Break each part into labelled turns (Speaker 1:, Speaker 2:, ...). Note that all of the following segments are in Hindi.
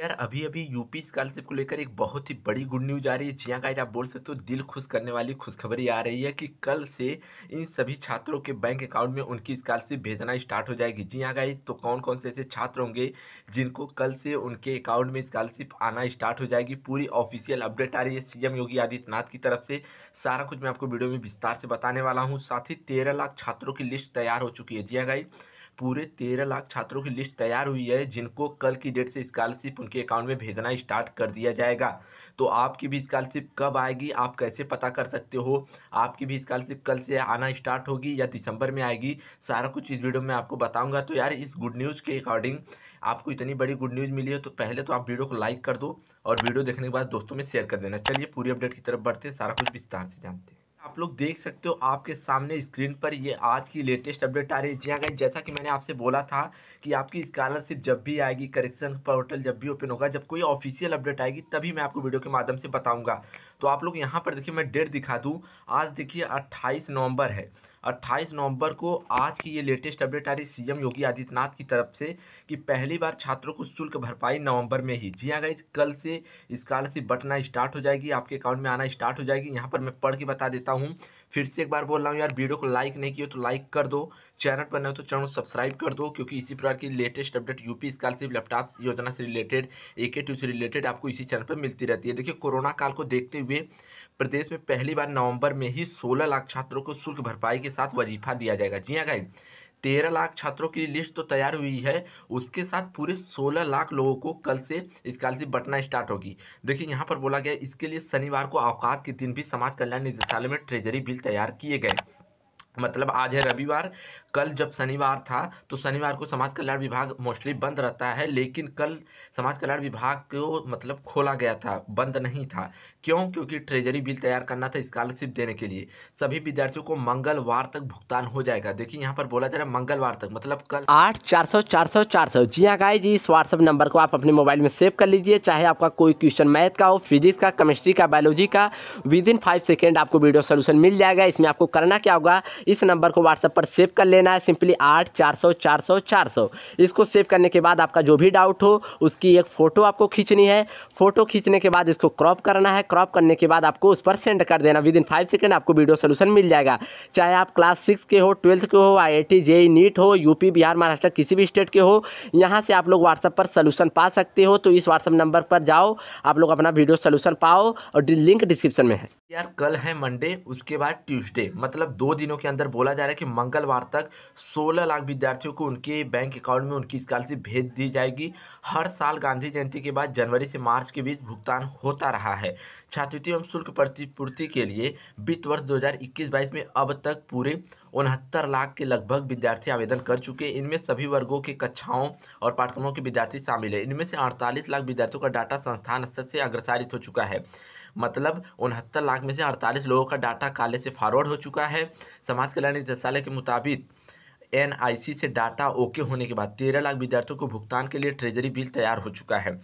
Speaker 1: यार अभी अभी यूपी स्कॉलरशिप को लेकर एक बहुत ही बड़ी गुड न्यूज़ आ रही है। जी हाँ आप बोल सकते हो, दिल खुश करने वाली खुशखबरी आ रही है कि कल से इन सभी छात्रों के बैंक अकाउंट में उनकी स्कॉलरशिप भेजना स्टार्ट हो जाएगी। जी हाँ गाइज़ तो कौन कौन से ऐसे छात्र होंगे जिनको कल से उनके अकाउंट में स्कॉलरशिप आना स्टार्ट हो जाएगी? पूरी ऑफिशियल अपडेट आ रही है सीएम योगी आदित्यनाथ की तरफ़ से। सारा कुछ मैं आपको वीडियो में विस्तार से बताने वाला हूँ। साथ ही तेरह लाख छात्रों की लिस्ट तैयार हो चुकी है। जी हाँ पूरे तेरह लाख छात्रों की लिस्ट तैयार हुई है, जिनको कल की डेट से स्कॉलरशिप उनके अकाउंट में भेजना स्टार्ट कर दिया जाएगा। तो आपकी भी स्कॉलरशिप कब आएगी, आप कैसे पता कर सकते हो? आपकी भी स्कॉलरशिप कल से आना स्टार्ट होगी या दिसंबर में आएगी? सारा कुछ इस वीडियो में आपको बताऊँगा। तो यार, इस गुड न्यूज़ के अकॉर्डिंग आपको इतनी बड़ी गुड न्यूज़ मिली है तो पहले तो आप वीडियो को लाइक कर दो और वीडियो देखने के बाद दोस्तों में शेयर कर देना। चलिए पूरी अपडेट की तरफ़ बढ़ते सारा कुछ विस्तार से जानते हैं। आप लोग देख सकते हो आपके सामने स्क्रीन पर ये आज की लेटेस्ट अपडेट आ रही है। जी हाँ जैसा कि मैंने आपसे बोला था कि आपकी स्कॉलरशिप जब भी आएगी, करेक्शन पोर्टल जब भी ओपन होगा, जब कोई ऑफिशियल अपडेट आएगी, तभी मैं आपको वीडियो के माध्यम से बताऊँगा। तो आप लोग यहाँ पर देखिए, मैं डेट दिखा दूँ। आज देखिए, अट्ठाईस नवंबर है। 28 नवंबर को आज की ये लेटेस्ट अपडेट आ रही सीएम योगी आदित्यनाथ की तरफ़ से कि पहली बार छात्रों को शुल्क भरपाई नवंबर में ही। जी हाँ गाइज़ कल से स्कॉलरशिप बटना स्टार्ट हो जाएगी, आपके अकाउंट में आना स्टार्ट हो जाएगी। यहाँ पर मैं पढ़ के बता देता हूँ, फिर से एक बार बोल रहा हूँ यार, वीडियो को लाइक नहीं किया तो लाइक कर दो, चैनल पर नहीं तो चैनल सब्सक्राइब कर दो, क्योंकि इसी प्रकार की latest update, UP scholarship, laptop योजना से रिलेटेड ए के से रिलेटेड आपको इसी चैनल पर मिलती रहती है। देखिए, कोरोना काल को देखते हुए प्रदेश में पहली बार नवंबर में ही 16 लाख छात्रों को शुल्क भरपाई के साथ वजीफा दिया जाएगा। जी हाँ गाइज़ तेरह लाख छात्रों की लिस्ट तो तैयार हुई है। उसके साथ पूरे सोलह लाख लोगों को कल से स्कॉलरशिप बटना स्टार्ट होगी। देखिए, यहाँ पर बोला गया इसके लिए शनिवार को अवकाश के दिन भी समाज कल्याण निदेशालय में ट्रेजरी बिल तैयार किए गए। मतलब आज है रविवार, कल जब शनिवार था तो शनिवार को समाज कल्याण विभाग मोस्टली बंद रहता है, लेकिन कल समाज कल्याण विभाग को मतलब खोला गया था, बंद नहीं था। क्यों? क्योंकि ट्रेजरी बिल तैयार करना था स्कॉलरशिप देने के लिए। सभी विद्यार्थियों को मंगलवार तक भुगतान हो जाएगा। देखिए, यहाँ पर बोला जा रहा है मंगलवार तक मतलब कल।
Speaker 2: आठ, चार सौ चार सौ चार सौ। जी हाँ गाय जी इस व्हाट्सअप नंबर को आप अपने मोबाइल में सेव कर लीजिए। चाहे आपका कोई क्वेश्चन मैथ का हो फिजिक्स का केमिस्ट्री का बायोलॉजी का विद इन फाइव सेकेंड आपको वीडियो सोल्यूशन मिल जाएगा। इसमें आपको करना क्या होगा? इस नंबर को व्हाट्सएप पर सेव कर लेना है सिंपली आठ, चार सौ चार सौ चार सौ। इसको सेव करने के बाद आपका जो भी डाउट हो, उसकी एक फ़ोटो आपको खींचनी है। फ़ोटो खींचने के बाद इसको क्रॉप करना है। क्रॉप करने के बाद आपको उस पर सेंड कर देना। विद इन फाइव सेकेंड आपको वीडियो सोल्यूशन मिल जाएगा। चाहे आप क्लास सिक्स के हो ट्वेल्थ के हो आई आई जेई नीट हो यूपी बिहार, महाराष्ट्र, किसी भी स्टेट के हो, यहाँ से आप लोग व्हाट्सएप पर सोल्यूशन पा सकते हो। तो इस व्हाट्सएप नंबर पर जाओ। आप लोग अपना वीडियो सोल्यूशन पाओ और लिंक डिस्क्रिप्शन में है।
Speaker 1: यार, कल है मंडे उसके बाद ट्यूसडे मतलब दो दिनों के अंदर बोला जा रहा है कि मंगलवार तक 16 लाख विद्यार्थियों को उनके बैंक अकाउंट में उनकी स्कॉलरशिप भेज दी जाएगी। हर साल गांधी जयंती के बाद जनवरी से मार्च के बीच भुगतान होता रहा है। छात्रवृत्ति एवं शुल्क प्रतिपूर्ति के लिए वित्त वर्ष 2021-22 में अब तक पूरे उनहत्तर लाख के लगभग विद्यार्थी आवेदन कर चुके हैं। इनमें सभी वर्गों के कक्षाओं और पाठ्यक्रमों के विद्यार्थी शामिल है। इनमें से अड़तालीस लाख विद्यार्थियों का डाटा संस्थान स्तर से अग्रसारित हो चुका है। मतलब उनहत्तर लाख में से अड़तालीस लोगों का डाटा काले से फॉरवर्ड हो चुका है। समाज कल्याण निदेशालय के मुताबिक एनआईसी से डाटा ओके होने के बाद तेरह लाख विद्यार्थियों को भुगतान के लिए ट्रेजरी बिल तैयार हो चुका है।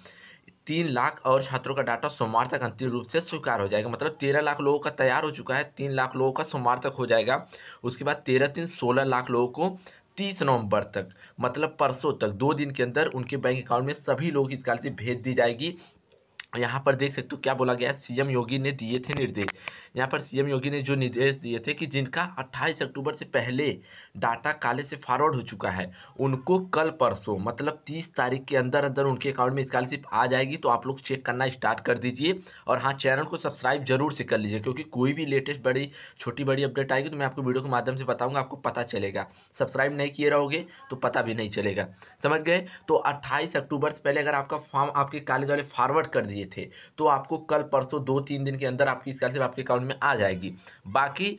Speaker 1: तीन लाख और छात्रों का डाटा सोमवार तक अंतिम रूप से स्वीकार हो जाएगा। मतलब तेरह लाख लोगों का तैयार हो चुका है, तीन लाख लोगों का सोमवार तक हो जाएगा। उसके बाद तेरह तीन सोलह लाख लोगों को तीस नवंबर तक मतलब परसों तक, दो दिन के अंदर उनके बैंक अकाउंट में सभी लोगों की स्कॉलरशिप भेज दी जाएगी। यहाँ पर देख सकते हो क्या बोला गया सीएम योगी ने दिए थे निर्देश। यहाँ पर सीएम योगी ने जो निर्देश दिए थे कि जिनका 28 अक्टूबर से पहले डाटा काले से फॉरवर्ड हो चुका है, उनको कल परसों मतलब 30 तारीख के अंदर अंदर उनके अकाउंट में स्कॉलरशिप आ जाएगी तो आप लोग चेक करना स्टार्ट कर दीजिए। और हाँ चैनल को सब्सक्राइब ज़रूर से कर लीजिए, क्योंकि कोई भी लेटेस्ट बड़ी, छोटी बड़ी अपडेट आएगी तो मैं आपको वीडियो के माध्यम से बताऊँगा, आपको पता चलेगा। सब्सक्राइब नहीं किए रहोगे तो पता भी नहीं चलेगा। समझ गए? तो अट्ठाईस अक्टूबर से पहले अगर आपका फॉर्म आपके कॉलेज वाले फॉरवर्ड कर थे। तो आपको कल परसों दो तीन दिन के अंदर आपकी स्कॉलरशिप आपके अकाउंट में आ जाएगी। बाकी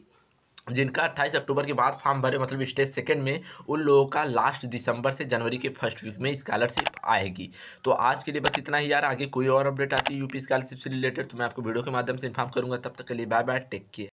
Speaker 1: जिनका 28 अक्टूबर के बाद फॉर्म भरे मतलब स्टेज सेकंड में, उन लोगों का लास्ट दिसंबर से जनवरी के फ़र्स्ट वीक में स्कॉलरशिप आएगी। तो आज के लिए बस इतना ही यार। आगे कोई और अपडेट आती है यूपी स्कॉलरशिप से रिलेटेड तो मैं आपको वीडियो के माध्यम से इन्फॉर्म करूँगा। तब तक के लिए बाय बाय टेक केयर